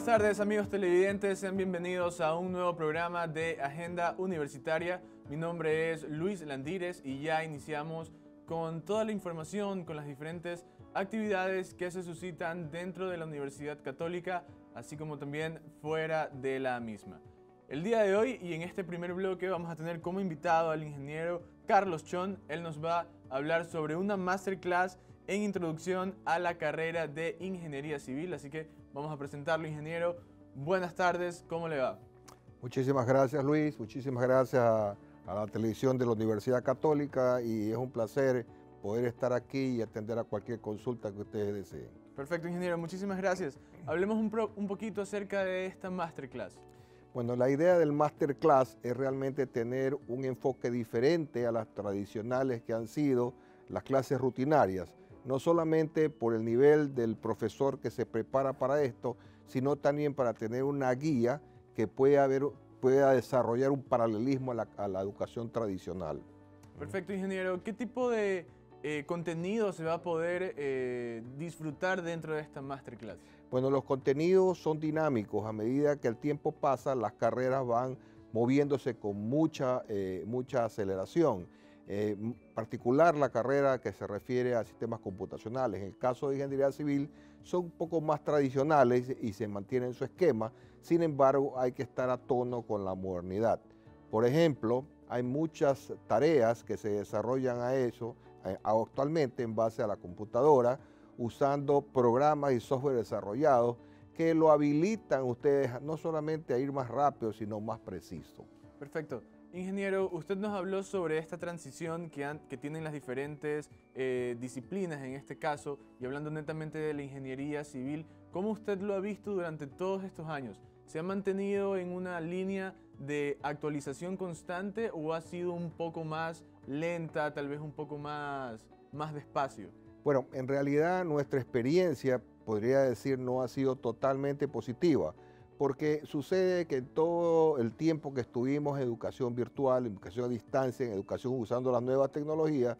Buenas tardes amigos televidentes, sean bienvenidos a un nuevo programa de Agenda Universitaria. Mi nombre es Luis Landírez y ya iniciamos con toda la información, con las diferentes actividades que se suscitan dentro de la Universidad Católica, así como también fuera de la misma. El día de hoy y en este primer bloque vamos a tener como invitado al ingeniero Carlos Chon. Él nos va a hablar sobre una masterclass en introducción a la carrera de Ingeniería Civil. Así que vamos a presentarlo, ingeniero. Buenas tardes, ¿cómo le va? Muchísimas gracias, Luis. Muchísimas gracias a, a la televisión de la Universidad Católica y es un placer poder estar aquí y atender a cualquier consulta que ustedes deseen. Perfecto, ingeniero. Muchísimas gracias. Hablemos un, pro- un poquito acerca de esta masterclass. Bueno, la idea del masterclass es realmente tener un enfoque diferente a las tradicionales que han sido las clases rutinarias, no solamente por el nivel del profesor que se prepara para esto, sino también para tener una guía que pueda, haber, pueda desarrollar un paralelismo a la, a la educación tradicional. Perfecto, ingeniero. ¿Qué tipo de eh, contenido se va a poder eh, disfrutar dentro de esta masterclass? Bueno, los contenidos son dinámicos. A medida que el tiempo pasa, las carreras van moviéndose con mucha, eh, mucha aceleración. Eh, en particular la carrera que se refiere a sistemas computacionales. En el caso de ingeniería civil son un poco más tradicionales y se mantienen su esquema. Sin embargo, hay que estar a tono con la modernidad. Por ejemplo, hay muchas tareas que se desarrollan a eso eh, actualmente en base a la computadora usando programas y software desarrollados que lo habilitan ustedes no solamente a ir más rápido, sino más preciso. Perfecto. Ingeniero, usted nos habló sobre esta transición que, tienen las diferentes eh, disciplinas en este caso, y hablando netamente de la ingeniería civil, ¿cómo usted lo ha visto durante todos estos años? ¿Se ha mantenido en una línea de actualización constante o ha sido un poco más lenta, tal vez un poco más, más despacio? Bueno, en realidad nuestra experiencia, podría decir, no ha sido totalmente positiva, porque sucede que en todo el tiempo que estuvimos en educación virtual, en educación a distancia, en educación usando las nuevas tecnologías,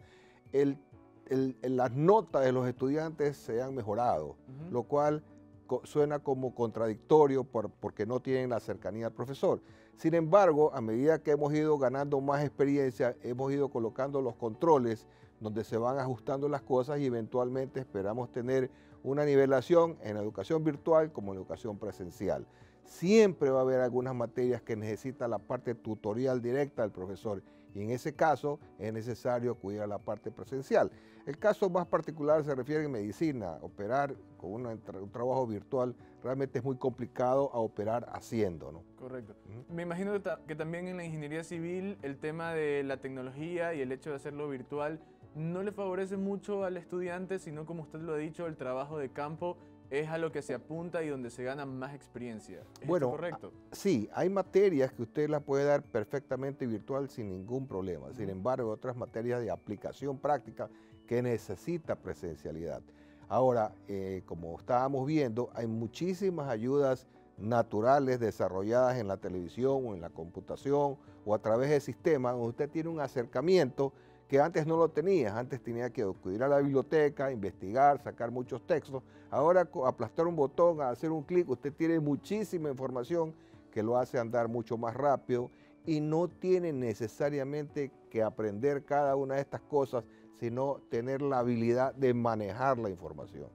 el- el- el- las notas de los estudiantes se han mejorado, lo cual co- suena como contradictorio por- porque no tienen la cercanía al profesor. Sin embargo, a medida que hemos ido ganando más experiencia, hemos ido colocando los controles donde se van ajustando las cosas y eventualmente esperamos tener una nivelación en la educación virtual como en la educación presencial. Siempre va a haber algunas materias que necesitan la parte tutorial directa del profesor y en ese caso es necesario acudir a la parte presencial. El caso más particular se refiere en medicina. Operar con una- un trabajo virtual realmente es muy complicado a operar haciendo. ¿no? Correcto. Me imagino que también en la ingeniería civil el tema de la tecnología y el hecho de hacerlo virtual no le favorece mucho al estudiante, sino como usted lo ha dicho, el trabajo de campo es a lo que se apunta y donde se gana más experiencia. ¿Es Bueno, correcto? Sí, hay materias que usted las puede dar perfectamente virtual sin ningún problema. Sin embargo, otras materias de aplicación práctica que necesita presencialidad. Ahora, eh, como estábamos viendo, hay muchísimas ayudas naturales desarrolladas en la televisión o en la computación o a través del sistema donde usted tiene un acercamiento que antes no lo tenía. Antes tenía que acudir a la biblioteca, investigar, sacar muchos textos. Ahora, aplastar un botón, hacer un clic, usted tiene muchísima información que lo hace andar mucho más rápido y no tiene necesariamente que aprender cada una de estas cosas, sino tener la habilidad de manejar la información.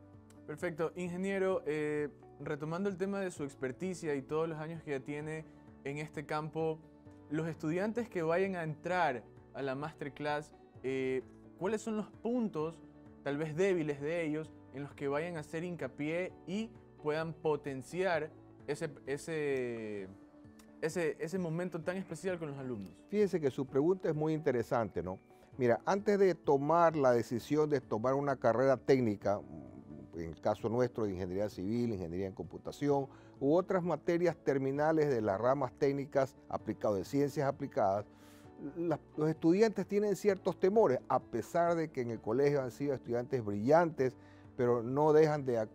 Perfecto. Ingeniero, eh, retomando el tema de su experticia y todos los años que ya tiene en este campo, los estudiantes que vayan a entrar a la masterclass, eh, ¿cuáles son los puntos, tal vez débiles de ellos, en los que vayan a hacer hincapié y puedan potenciar ese, ese, ese, ese momento tan especial con los alumnos? Fíjense que su pregunta es muy interesante, ¿no? Mira, antes de tomar la decisión de tomar una carrera técnica, mm, en el caso nuestro de ingeniería civil, ingeniería en computación, u otras materias terminales de las ramas técnicas aplicadas, de ciencias aplicadas, los estudiantes tienen ciertos temores, a pesar de que en el colegio han sido estudiantes brillantes, pero no dejan de,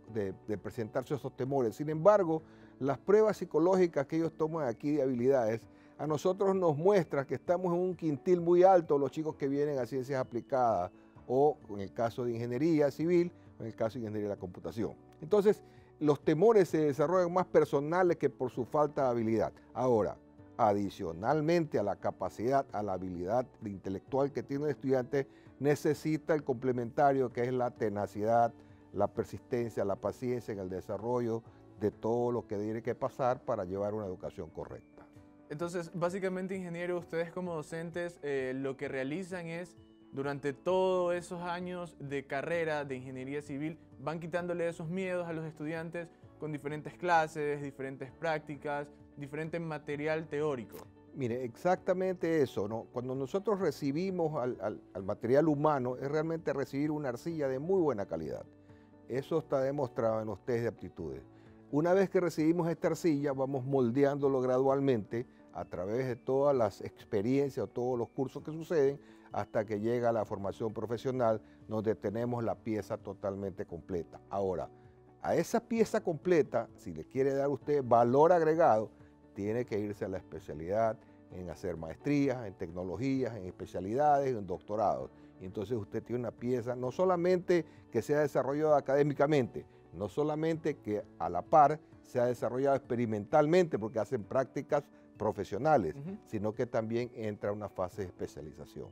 presentarse esos temores. Sin embargo, las pruebas psicológicas que ellos toman aquí de habilidades, a nosotros nos muestra que estamos en un quintil muy alto los chicos que vienen a ciencias aplicadas o en el caso de ingeniería civil en el caso de ingeniería de la computación. Entonces, los temores se desarrollan más personales que por su falta de habilidad. Ahora, adicionalmente a la capacidad, a la habilidad intelectual que tiene el estudiante, necesita el complementario que es la tenacidad, la persistencia, la paciencia en el desarrollo de todo lo que tiene que pasar para llevar una educación correcta. Entonces, básicamente, ingeniero, ustedes como docentes eh, lo que realizan es, durante todos esos años de carrera de ingeniería civil, van quitándole esos miedos a los estudiantes con diferentes clases, diferentes prácticas, diferente material teórico. Mire, exactamente eso. Cuando nosotros recibimos al, al, material humano, es realmente recibir una arcilla de muy buena calidad. Eso está demostrado en los test de aptitudes. Una vez que recibimos esta arcilla, vamos moldeándolo gradualmente a través de todas las experiencias o todos los cursos que suceden hasta que llega la formación profesional donde tenemos la pieza totalmente completa. Ahora, a esa pieza completa, si le quiere dar usted valor agregado, tiene que irse a la especialidad en hacer maestrías, en tecnologías, en especialidades, en doctorados. entonces usted tiene una pieza no solamente que sea desarrollada académicamente, no solamente que a la par sea desarrollada experimentalmente porque hacen prácticas profesionales, sino que también entra una fase de especialización.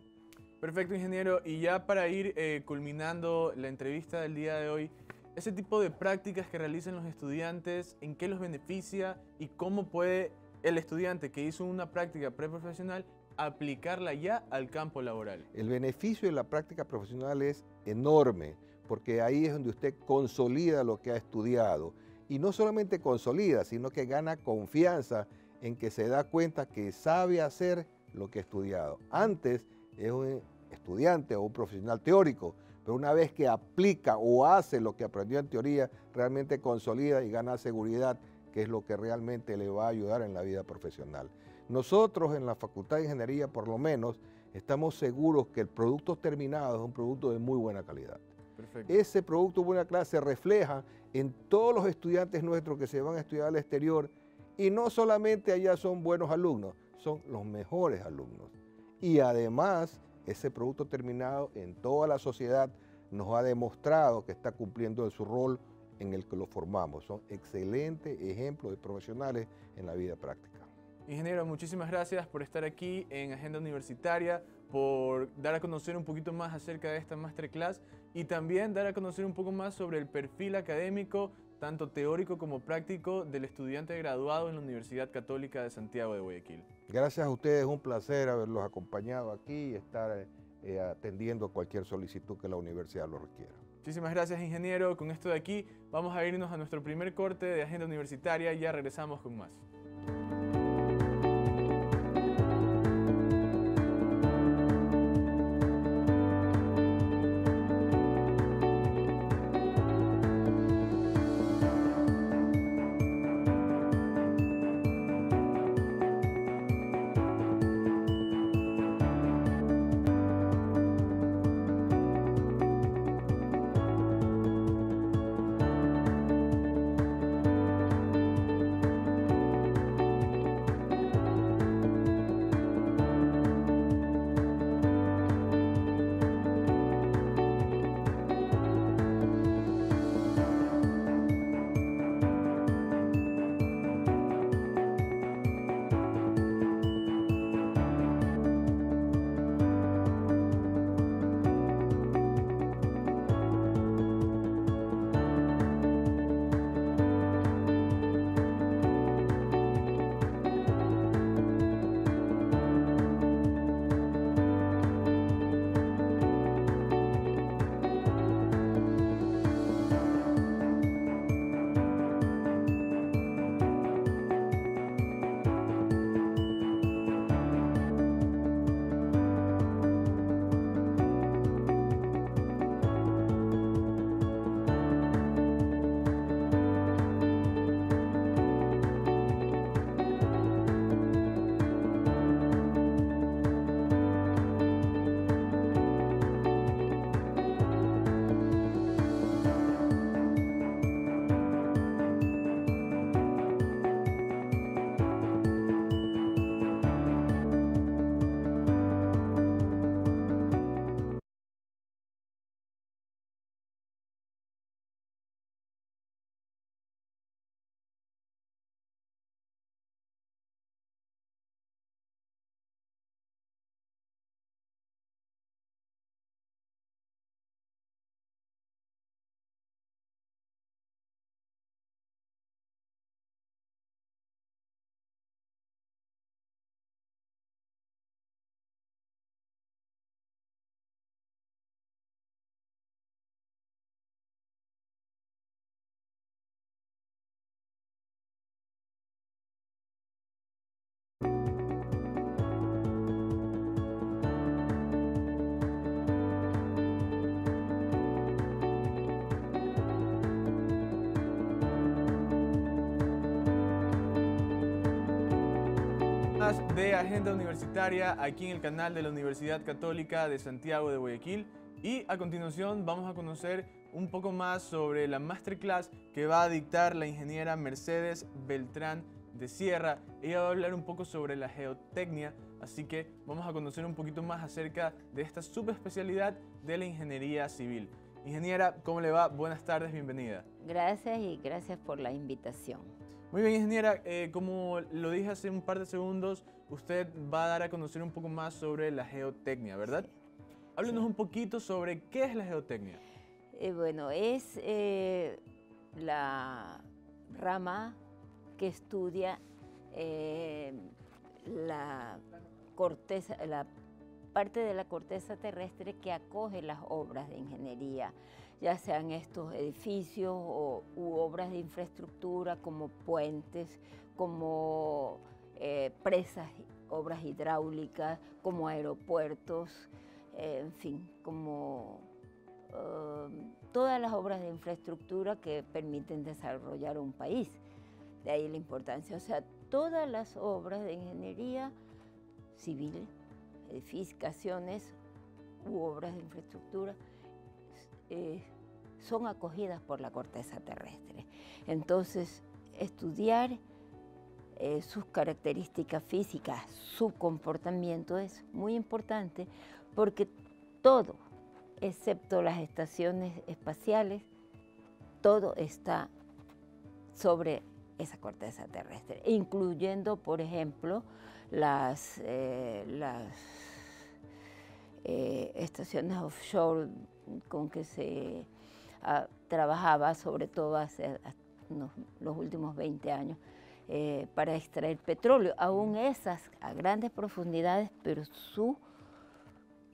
Perfecto, ingeniero. Y ya para ir eh, culminando la entrevista del día de hoy, ese tipo de prácticas que realizan los estudiantes, ¿en qué los beneficia y cómo puede el estudiante que hizo una práctica preprofesional aplicarla ya al campo laboral? El beneficio de la práctica profesional es enorme, porque ahí es donde usted consolida lo que ha estudiado. Y no solamente consolida, sino que gana confianza en que se da cuenta que sabe hacer lo que ha estudiado. Antes es un estudiante o un profesional teórico, pero una vez que aplica o hace lo que aprendió en teoría, realmente consolida y gana seguridad, que es lo que realmente le va a ayudar en la vida profesional. Nosotros en la Facultad de Ingeniería, por lo menos, estamos seguros que el producto terminado es un producto de muy buena calidad. Ese producto de buena calidad se refleja en todos los estudiantes nuestros que se van a estudiar al exterior y no solamente allá son buenos alumnos, son los mejores alumnos. Y además ese producto terminado en toda la sociedad nos ha demostrado que está cumpliendo su rol en el que lo formamos. Son excelentes ejemplos de profesionales en la vida práctica. Ingeniero, muchísimas gracias por estar aquí en Agenda Universitaria, por dar a conocer un poquito más acerca de esta masterclass y también dar a conocer un poco más sobre el perfil académico tanto teórico como práctico del estudiante graduado en la Universidad Católica de Santiago de Guayaquil. Gracias a ustedes, es un placer haberlos acompañado aquí y estar eh, atendiendo cualquier solicitud que la universidad lo requiera. Muchísimas gracias, ingeniero. Con esto de aquí vamos a irnos a nuestro primer corte de agenda universitaria y ya regresamos con más. De Agenda Universitaria aquí en el canal de la Universidad Católica de Santiago de Guayaquil y a continuación vamos a conocer un poco más sobre la masterclass que va a dictar la ingeniera Mercedes Beltrán de Sierra. Ella va a hablar un poco sobre la geotecnia, así que vamos a conocer un poquito más acerca de esta subespecialidad de la ingeniería civil. Ingeniera, ¿cómo le va? Buenas tardes, bienvenida. Gracias y gracias por la invitación. Muy bien, ingeniera. Eh, como lo dije hace un par de segundos, usted va a dar a conocer un poco más sobre la geotecnia, ¿verdad? Háblenos un poquito sobre qué es la geotecnia. Eh, bueno, es eh, la rama que estudia la corteza, la parte de la corteza terrestre que acoge las obras de ingeniería ya sean estos edificios o, u obras de infraestructura como puentes, como eh, presas, obras hidráulicas, como aeropuertos, en fin, como um, todas las obras de infraestructura que permiten desarrollar un país. De ahí la importancia. O sea, todas las obras de ingeniería civil, edificaciones u obras de infraestructura, eh, son acogidas por la corteza terrestre. Entonces, estudiar eh, sus características físicas, su comportamiento es muy importante porque todo, excepto las estaciones espaciales, todo está sobre esa corteza terrestre, incluyendo, por ejemplo, las, eh, las estaciones offshore con que se ah, trabajaba, sobre todo hace los últimos 20 años, eh, para extraer petróleo. Aún esas a grandes profundidades, pero su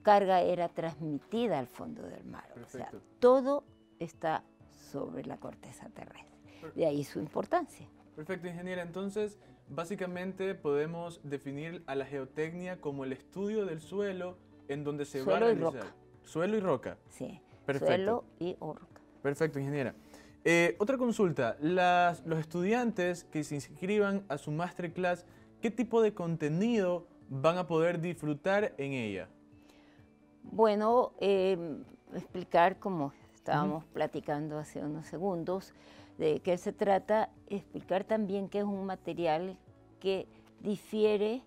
carga era transmitida al fondo del mar. O sea, todo está sobre la corteza terrestre. De ahí su importancia. Perfecto, ingeniera. Entonces, básicamente podemos definir a la geotecnia como el estudio del suelo en donde se va a realizar. Suelo y roca. Sí. Perfecto. Suelo y roca. Perfecto, ingeniera. Eh, otra consulta, los estudiantes que se inscriban a su masterclass, ¿qué tipo de contenido van a poder disfrutar en ella? Bueno, em, explicar como estábamos platicando hace unos segundos, de qué se trata, explicar también que es un material que difiere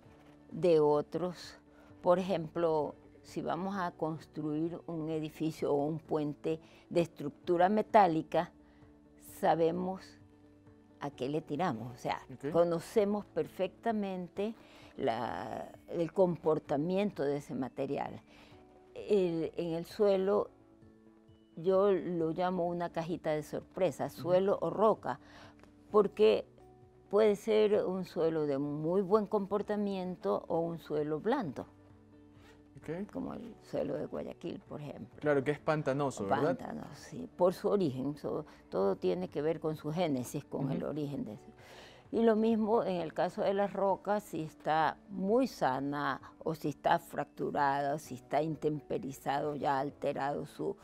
de otros. Por ejemplo, si vamos a construir un edificio o un puente de estructura metálica, sabemos a qué le tiramos. O sea, conocemos perfectamente el comportamiento de ese material. en el suelo yo lo llamo una cajita de sorpresa, suelo o roca, porque puede ser un suelo de muy buen comportamiento o un suelo blando. Como el suelo de Guayaquil, por ejemplo. Claro, que es pantanoso, ¿verdad? Pantanoso, sí, por su origen. todo tiene que ver con su génesis, con el origen de eso. Y lo mismo en el caso de las rocas, si está muy sana o si está fracturada o si está intemperizado, ya alterado sus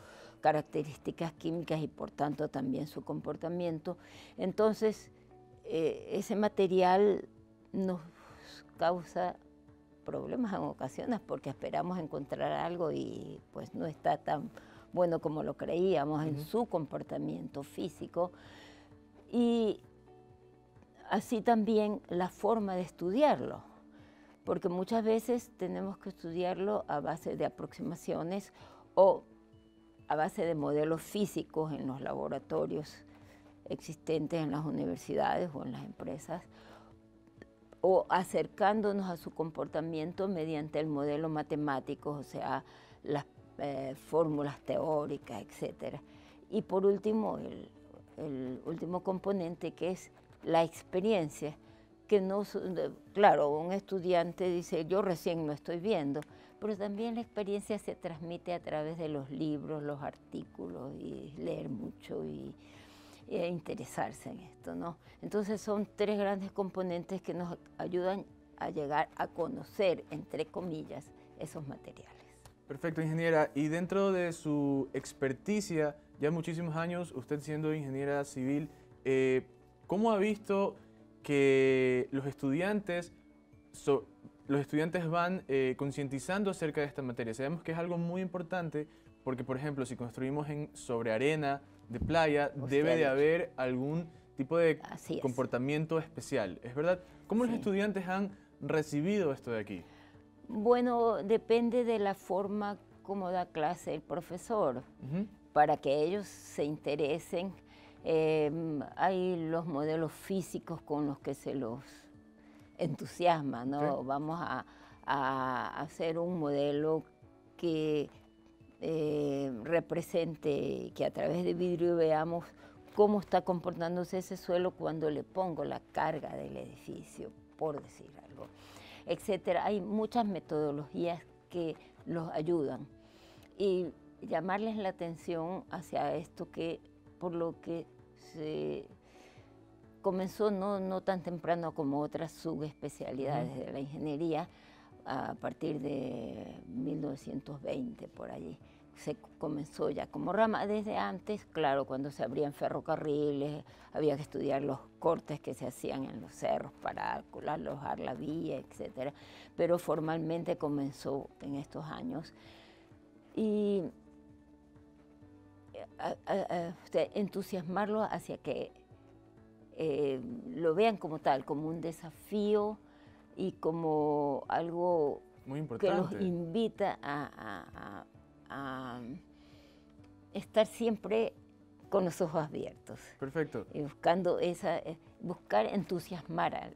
características químicas y por tanto también su comportamiento. Entonces, eh, ese material nos causa problemas en ocasiones porque esperamos encontrar algo y pues no está tan bueno como lo creíamos en su comportamiento físico. Y así también la forma de estudiarlo, porque muchas veces tenemos que estudiarlo a base de aproximaciones o a base de modelos físicos en los laboratorios existentes en las universidades o en las empresas, o acercándonos a su comportamiento mediante el modelo matemático, o sea, las eh, fórmulas teóricas, etc. Y por último, el, último componente que es la experiencia, que no, claro, un estudiante dice, yo recién lo estoy viendo, pero también la experiencia se transmite a través de los libros, los artículos y leer mucho y, e interesarse en esto, ¿no? Entonces son tres grandes componentes que nos ayudan a llegar a conocer, entre comillas, esos materiales. Perfecto, ingeniera. Y dentro de su experticia, ya muchísimos años, usted siendo ingeniera civil, eh, ¿cómo ha visto que los estudiantes los estudiantes van eh, concientizando acerca de esta materia. Sabemos que es algo muy importante porque, por ejemplo, si construimos en, sobre arena de playa, debe de haber algún tipo de comportamiento especial. ¿Es verdad? ¿Cómo los estudiantes han recibido esto de aquí? Bueno, depende de la forma como da clase el profesor, para que ellos se interesen. Em, hay los modelos físicos con los que se los entusiasma, ¿no? Vamos a, hacer un modelo que eh, represente, que a través de vidrio veamos cómo está comportándose ese suelo cuando le pongo la carga del edificio, por decir algo, etcétera. Hay muchas metodologías que los ayudan y llamarles la atención hacia esto que por lo que se comenzó no, no tan temprano como otras subespecialidades de la ingeniería, a partir de 1920 por allí. Se comenzó ya como rama. Desde antes, claro, cuando se abrían ferrocarriles, había que estudiar los cortes que se hacían en los cerros para alojar la vía, etc. Pero formalmente comenzó en estos años. Y entusiasmarlo hacia que eh, lo vean como tal, como un desafío y como algo que los invita a, estar siempre con los ojos abiertos. Perfecto. Y buscando esa, eh, buscar entusiasmar al,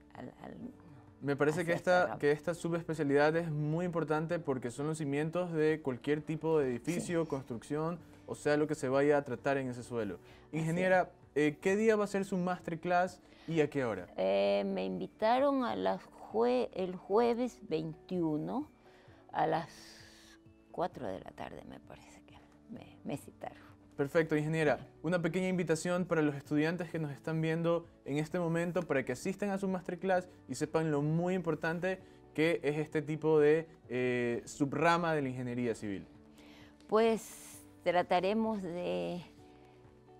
me parece que esta, que esta subespecialidad es muy importante porque son los cimientos de cualquier tipo de edificio, construcción, o sea, lo que se vaya a tratar en ese suelo. Ingeniera, eh, ¿qué día va a ser su masterclass y a qué hora? Eh, me invitaron a las el jueves 21 a las 4 de la tarde, me parece que me, citaron. Perfecto, ingeniera. Una pequeña invitación para los estudiantes que nos están viendo en este momento para que asistan a su masterclass y sepan lo muy importante que es este tipo de eh, subrama de la ingeniería civil. Pues trataremos de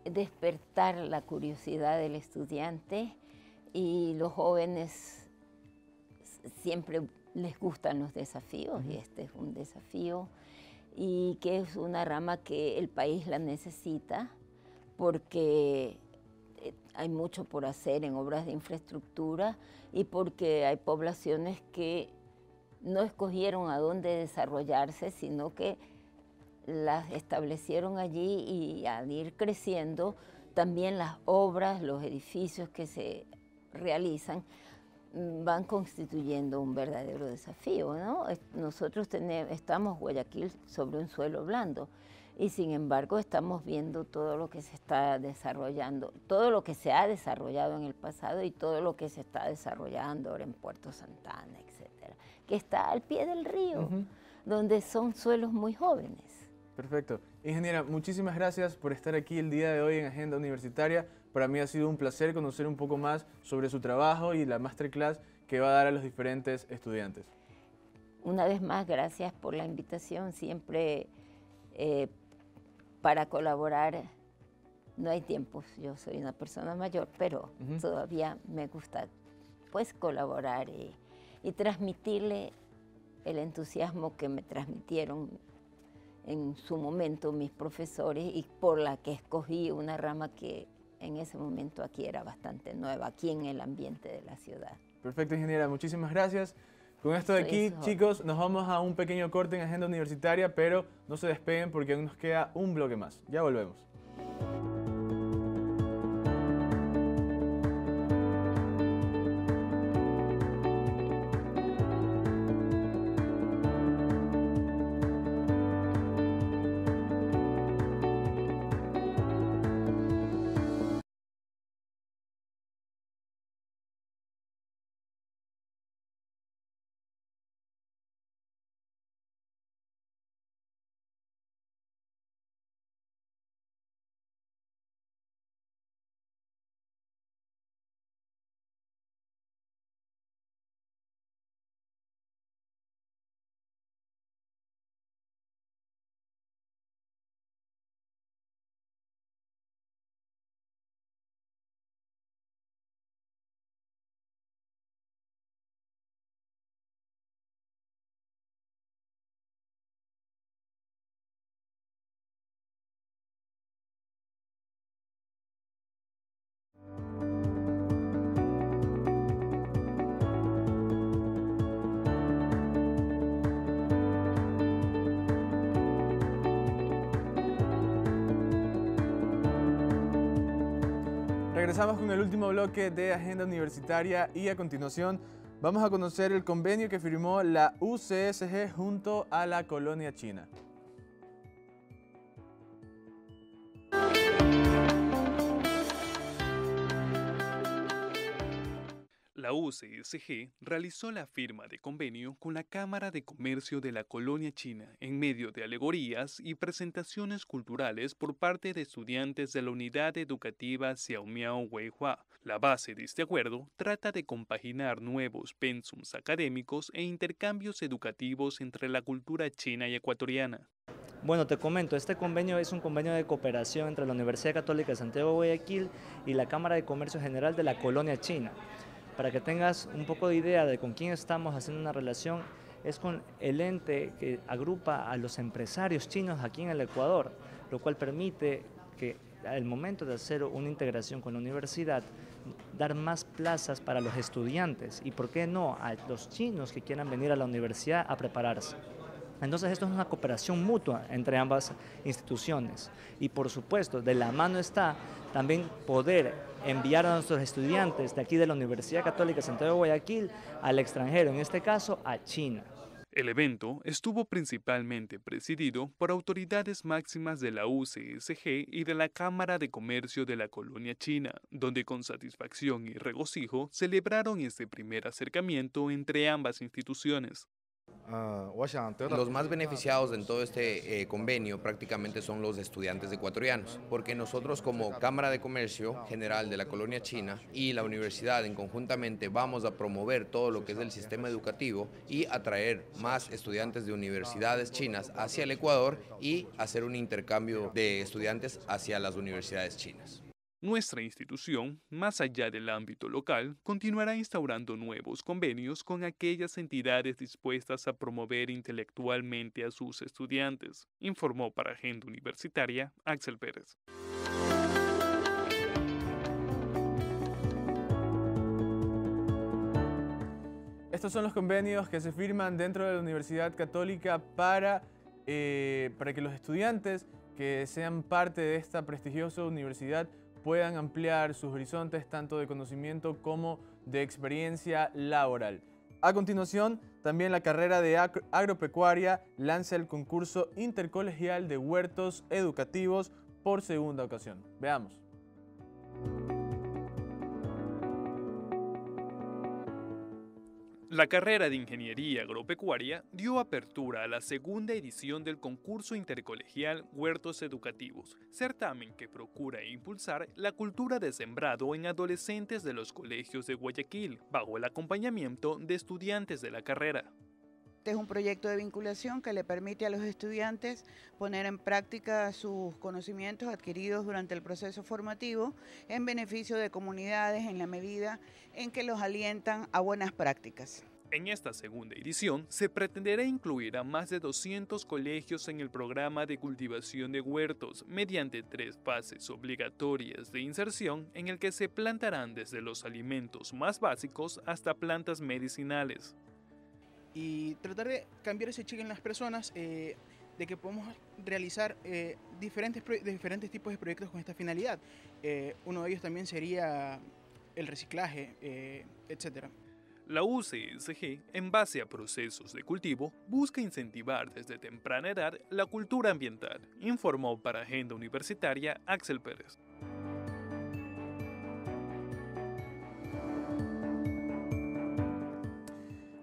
despertar la curiosidad del estudiante y los jóvenes siempre les gustan los desafíos y este es un desafío y que es una rama que el país la necesita porque eh, hay mucho por hacer en obras de infraestructura y porque hay poblaciones que no escogieron a dónde desarrollarse, sino que las establecieron allí y al ir creciendo, también las obras, los edificios que se realizan mm, van constituyendo un verdadero desafío. ¿no? Nosotros tenemos, estamos Guayaquil sobre un suelo blando y sin embargo estamos viendo todo lo que se está desarrollando, todo lo que se ha desarrollado en el pasado y todo lo que se está desarrollando ahora en Puerto Santana, etcétera, que está al pie del río, donde son suelos muy jóvenes. Perfecto. Ingeniera, muchísimas gracias por estar aquí el día de hoy en Agenda Universitaria. Para mí ha sido un placer conocer un poco más sobre su trabajo y la masterclass que va a dar a los diferentes estudiantes. Una vez más, gracias por la invitación. Siempre eh, para colaborar no hay tiempo. Yo soy una persona mayor, pero todavía me gusta pues colaborar y, y transmitirle el entusiasmo que me transmitieron en su momento mis profesores y por la que escogí una rama que en ese momento aquí era bastante nueva, aquí en el ambiente de la ciudad. Perfecto, ingeniera, muchísimas gracias. Con esto de aquí, chicos, nos vamos a un pequeño corte en Agenda Universitaria, pero no se despeguen porque aún nos queda un bloque más. Ya volvemos. Regresamos con el último bloque de Agenda Universitaria y a continuación vamos a conocer el convenio que firmó la UCSG junto a la colonia china. La UCSG realizó la firma de convenio con la Cámara de Comercio de la Colonia China en medio de alegorías y presentaciones culturales por parte de estudiantes de la unidad educativa Xiaomiao Weihua. La base de este acuerdo trata de compaginar nuevos pensums académicos e intercambios educativos entre la cultura china y ecuatoriana. Bueno, te comento, este convenio es un convenio de cooperación entre la Universidad Católica de Santiago de Guayaquil y la Cámara de Comercio General de la Colonia China para que tengas un poco de idea de con quién estamos haciendo una relación, es con el ente que agrupa a los empresarios chinos aquí en el Ecuador, lo cual permite que al momento de hacer una integración con la universidad, dar más plazas para los estudiantes y, ¿por qué no?, a los chinos que quieran venir a la universidad a prepararse. Entonces esto es una cooperación mutua entre ambas instituciones y por supuesto de la mano está también poder enviar a nuestros estudiantes de aquí de la Universidad Católica Santiago de Guayaquil al extranjero, en este caso a China. El evento estuvo principalmente presidido por autoridades máximas de la UCSG y de la Cámara de Comercio de la Colonia China, donde con satisfacción y regocijo celebraron este primer acercamiento entre ambas instituciones. Ah, los más beneficiados en todo este eh, convenio prácticamente son los estudiantes ecuatorianos, porque nosotros como Cámara de Comercio General de la Colonia China y la universidad en conjuntamente vamos a promover todo lo que es el sistema educativo y atraer más estudiantes de universidades chinas hacia el Ecuador y hacer un intercambio de estudiantes hacia las universidades chinas. Nuestra institución, más allá del ámbito local, continuará instaurando nuevos convenios con aquellas entidades dispuestas a promover intelectualmente a sus estudiantes, informó para Agenda Universitaria Axel Pérez. Estos son los convenios que se firman dentro de la Universidad Católica para, eh, para que los estudiantes que sean parte de esta prestigiosa universidad puedan ampliar sus horizontes tanto de conocimiento como de experiencia laboral. A continuación, también la carrera de agropecuaria lanza el concurso intercolegial de huertos educativos por segunda ocasión. Veamos. La carrera de Ingeniería Agropecuaria dio apertura a la segunda edición del concurso intercolegial Huertos Educativos, certamen que procura impulsar la cultura de sembrado en adolescentes de los colegios de Guayaquil, bajo el acompañamiento de estudiantes de la carrera. Este es un proyecto de vinculación que le permite a los estudiantes poner en práctica sus conocimientos adquiridos durante el proceso formativo en beneficio de comunidades en la medida en que los alientan a buenas prácticas. En esta segunda edición se pretenderá incluir a más de 200 colegios en el programa de cultivación de huertos mediante tres fases obligatorias de inserción en el que se plantarán desde los alimentos más básicos hasta plantas medicinales y tratar de cambiar ese chip en las personas eh, de que podemos realizar eh, diferentes, diferentes tipos de proyectos con esta finalidad. Eh, uno de ellos también sería el reciclaje, etc. La UCSG, en base a procesos de cultivo, busca incentivar desde temprana edad la cultura ambiental, informó para Agenda Universitaria Axel Pérez.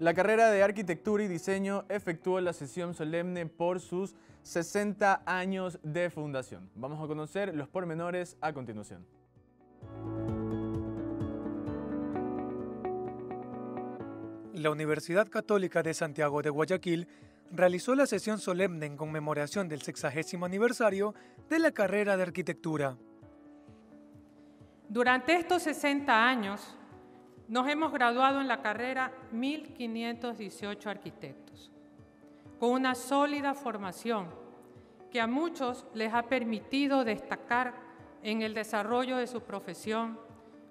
La carrera de Arquitectura y Diseño efectuó la sesión solemne por sus 60 años de fundación. Vamos a conocer los pormenores a continuación. La Universidad Católica de Santiago de Guayaquil realizó la sesión solemne en conmemoración del sexagésimo aniversario de la carrera de arquitectura. Durante estos 60 años, nos hemos graduado en la carrera 1.518 arquitectos, con una sólida formación que a muchos les ha permitido destacar en el desarrollo de su profesión,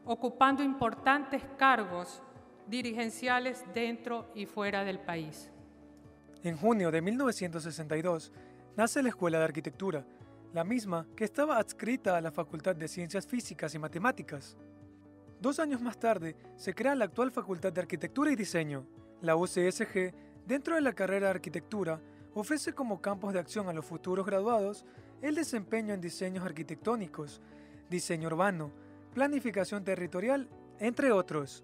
ocupando importantes cargos dirigenciales dentro y fuera del país. En junio de 1962 nace la Escuela de Arquitectura, la misma que estaba adscrita a la Facultad de Ciencias Físicas y Matemáticas. Dos años más tarde se crea la actual Facultad de Arquitectura y Diseño. La UCSG, dentro de la carrera de arquitectura, ofrece como campos de acción a los futuros graduados el desempeño en diseños arquitectónicos, diseño urbano, planificación territorial, entre otros.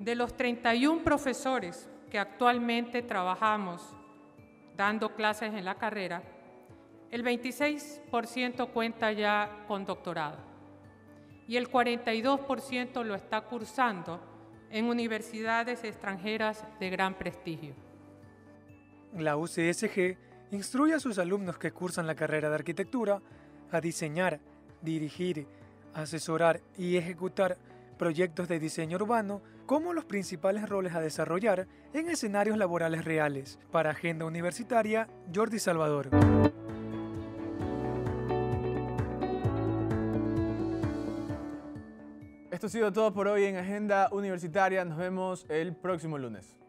De los 31 profesores que actualmente trabajamos dando clases en la carrera, el 26% cuenta ya con doctorado y el 42% lo está cursando en universidades extranjeras de gran prestigio. La UCSG instruye a sus alumnos que cursan la carrera de arquitectura a diseñar, dirigir, asesorar y ejecutar proyectos de diseño urbano como los principales roles a desarrollar en escenarios laborales reales. Para Agenda Universitaria, Jordi Salvador. Esto ha sido todo por hoy en Agenda Universitaria. Nos vemos el próximo lunes.